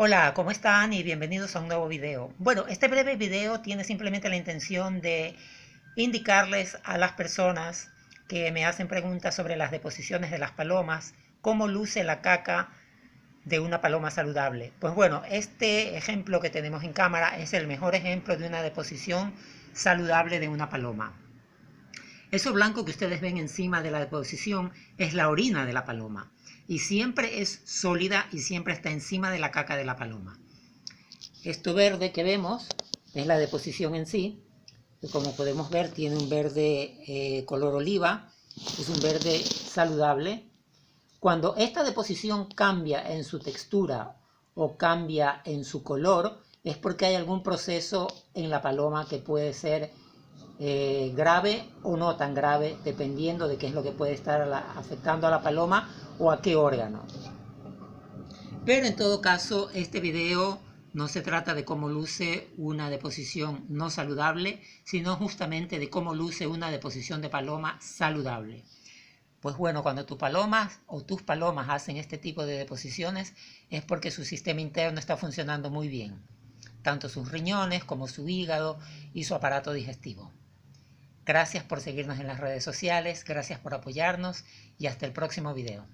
Hola, ¿cómo están? Y bienvenidos a un nuevo video. Bueno, este breve video tiene simplemente la intención de indicarles a las personas que me hacen preguntas sobre las deposiciones de las palomas, cómo luce la caca de una paloma saludable. Pues bueno, este ejemplo que tenemos en cámara es el mejor ejemplo de una deposición saludable de una paloma. Eso blanco que ustedes ven encima de la deposición es la orina de la paloma y siempre es sólida y siempre está encima de la caca de la paloma. Esto verde que vemos es la deposición en sí, que como podemos ver tiene un verde eh, color oliva, es un verde saludable. Cuando esta deposición cambia en su textura o cambia en su color, es porque hay algún proceso en la paloma que puede ser eh, grave o no tan grave, dependiendo de qué es lo que puede estar afectando a la paloma o a qué órgano. Pero en todo caso, este video no se trata de cómo luce una deposición no saludable, sino justamente de cómo luce una deposición de paloma saludable. Pues bueno, cuando tus palomas o tus palomas hacen este tipo de deposiciones es porque su sistema interno está funcionando muy bien, tanto sus riñones como su hígado y su aparato digestivo. Gracias por seguirnos en las redes sociales, gracias por apoyarnos y hasta el próximo video.